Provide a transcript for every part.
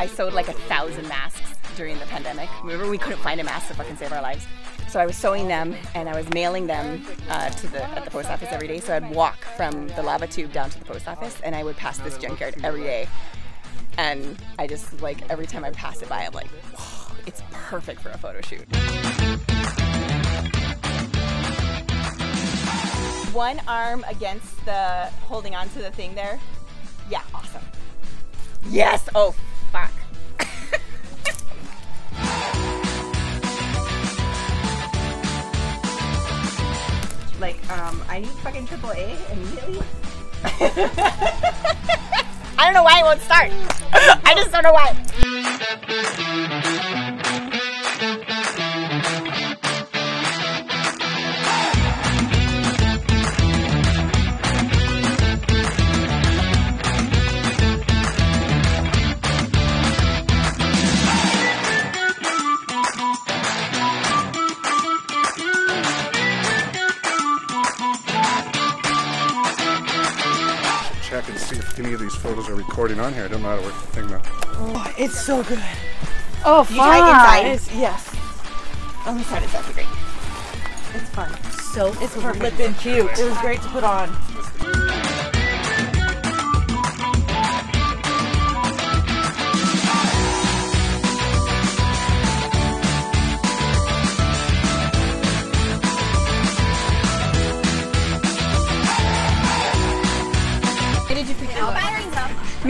I sewed like a thousand masks during the pandemic. Remember, we couldn't find a mask to fucking save our lives. So I was sewing them and I was mailing them uh, to the at the post office every day. So I'd walk from the lava tube down to the post office, and I would pass this junkyard every day. And I just like every time I pass it by, I'm like, "Whoa, it's perfect for a photo shoot. One arm against the holding on to the thing there. Yeah, awesome. Yes. Oh, fuck. like, um, I need fucking triple A immediately. I don't know why it won't start. I just don't know why. Check and see if any of these photos are recording on here. I don't know how to work the thing though. Oh, it's so good. Oh, You try inside? It's- yes. On the side, it's actually great. It's fun. So It's flippin' cute. It was great to put on.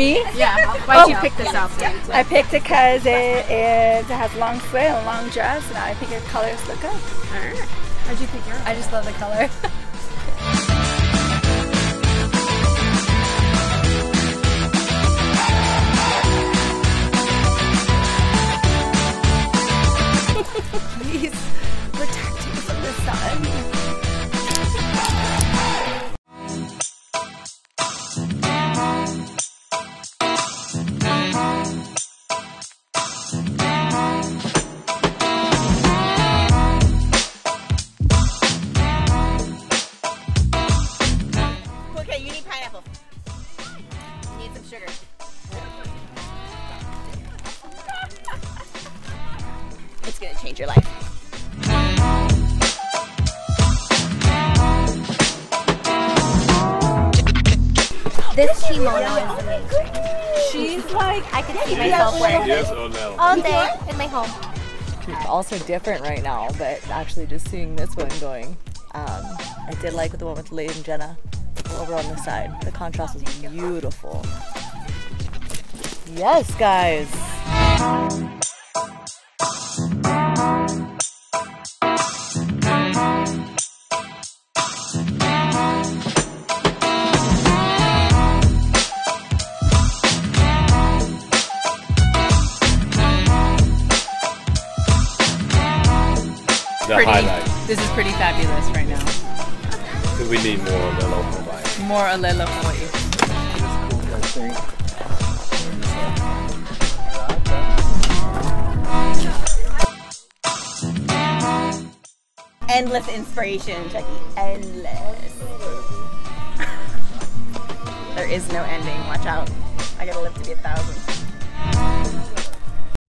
Me? Yeah. Why did you oh. pick this outfit? I picked it because it, it has long sleeve and long dress, and I think the colors look good. Alright. How'd you pick yours? I just love the color. sugar. It's gonna change your life. This kimono is amazing. She's like, I could see myself wearing it Yes or no? all day in my home. It's also different right now, but actually just seeing this one going, um, I did like the one with Lady and Jenna over on the side. The contrast was beautiful. Yes, guys. The Pretty. highlight. This is pretty fabulous right now. Because we need more of the local vibe. More Alela Hawaii. Endless inspiration, Chucky. Endless. there is no ending. Watch out. I gotta live to be a thousand.